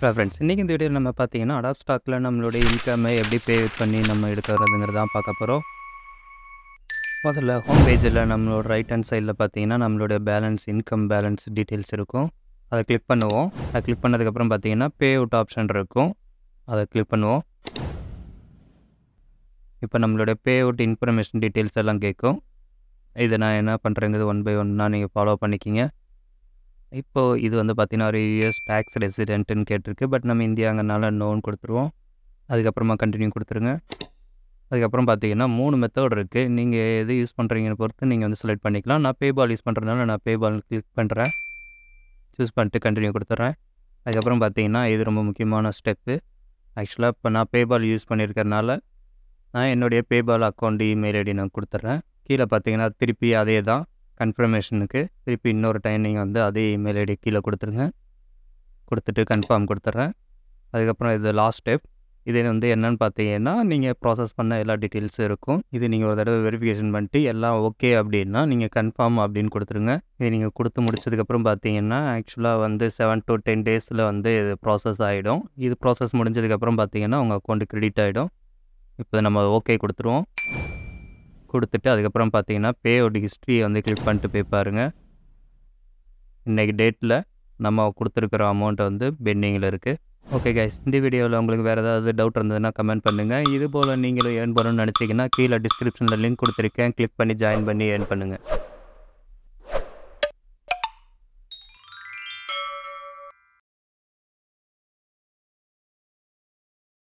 Hello friends இன்றைக்கி இந்த video நம்ம பார்த்தீங்கன்னா அடாப் ஸ்டாக்கில் நம்மளுடைய இன்கம்மை எப்படி பே பண்ணி நம்ம எடுக்கிறதுங்கிறது தான் பார்க்க போகிறோம் முதல்ல ஹோம் பேஜில் நம்மளோட ரைட் ஹேண்ட் சைடில் பார்த்தீங்கன்னா நம்மளுடைய பேலன்ஸ் இன்கம் பேலன்ஸ் டீட்டெயில்ஸ் இருக்கும். அதை கிளிக் பண்ணுவோம். அதை கிளிக் பண்ணதுக்கப்புறம் பார்த்தீங்கன்னா பே அவுட் ஆப்ஷன் இருக்கும். அதை கிளிக் பண்ணுவோம். இப்போ நம்மளுடைய பே அவுட் இன்ஃபர்மேஷன் டீட்டெயில்ஸ் எல்லாம் கேட்கும். இதை நான் என்ன பண்ணுறேங்கிறது ஒன் பை ஒன்னாக நீங்கள் ஃபாலோ பண்ணிக்கிங்க. இப்போது இது வந்து பார்த்தீங்கன்னா ஒரு யூஎஸ் டேக்ஸ் ரெசிடென்ட்டுன்னு கேட்டிருக்கு. பட் நம்ம இந்தியாங்கனால நோன் கொடுத்துருவோம். அதுக்கப்புறமா கண்டினியூ கொடுத்துருங்க. அதுக்கப்புறம் பார்த்தீங்கன்னா மூணு மெத்தட் இருக்குது நீங்கள் எது யூஸ் பண்ணுறீங்கன்னு பொறுத்து நீங்கள் வந்து செலக்ட் பண்ணிக்கலாம். நான் பேபால் யூஸ் பண்ணுறதுனால நான் பேபால் கிளிக் பண்ணுறேன் சூஸ் பண்ணிட்டு கண்டினியூ கொடுத்துட்றேன் அதுக்கப்புறம் பார்த்தீங்கன்னா இது ரொம்ப முக்கியமான ஸ்டெப்பு ஆக்சுவலாக இப்போ நான் பேபால் யூஸ் பண்ணியிருக்கறனால நான் என்னுடைய பேபால் அக்கௌண்ட் இமெயில் ஐடி நான் கொடுத்துட்றேன் கீழே பார்த்தீங்கன்னா திருப்பி அதே தான் கன்ஃபர்மேஷனுக்கு திருப்பி இன்னொரு டைம் நீங்கள் வந்து அதே இமெயில் ஐடி கீழே கொடுத்துருங்க. கொடுத்துட்டு கன்ஃபார்ம் கொடுத்துட்றேன் அதுக்கப்புறம் இது லாஸ்ட் ஸ்டெப் இது வந்து என்னென்னு பார்த்தீங்கன்னா நீங்கள் ப்ராசஸ் பண்ண எல்லா டீட்டெயில்ஸும் இருக்கும். இது நீங்கள் ஒரு தடவை வெரிஃபிகேஷன் பண்ணிட்டு எல்லாம் ஓகே அப்படின்னா நீங்கள் கன்ஃபார்ம் அப்படின்னு கொடுத்துருங்க. இது நீங்கள் கொடுத்து முடிச்சதுக்கப்புறம் பார்த்தீங்கன்னா ஆக்சுவலாக வந்து செவன் டு டென் டேஸில் வந்து இது ப்ராசஸ் ஆகிடும் இது ப்ராசஸ் முடிஞ்சதுக்கப்புறம் பார்த்தீங்கன்னா உங்கள் அக்கௌண்ட்டு கிரெடிட் ஆகிடும் இப்போ நம்ம ஓகே கொடுத்துருவோம். கொடுத்துட்டு அதுக்கப்புறம் பார்த்தீங்கன்னா பேயோட ஹிஸ்ட்ரியை வந்து கிளிக் பண்ணிட்டு போய் பாருங்கள் இன்றைக்கி டேட்டில் நம்ம கொடுத்துருக்குற அமௌண்ட் வந்து பெண்டிங்கில் இருக்குது ஓகே கைஸ் இந்த வீடியோவில் உங்களுக்கு வேறு ஏதாவது டவுட் இருந்ததுன்னா கமெண்ட் பண்ணுங்கள் இது போல் நீங்களும் ஏர்ன் பண்ணணும்னு நினச்சிங்கன்னா கீழே டிஸ்கிரிப்ஷனில் லிங்க் கொடுத்துருக்கேன். கிளிக் பண்ணி ஜாயின் பண்ணி ஏர்ன் பண்ணுங்கள்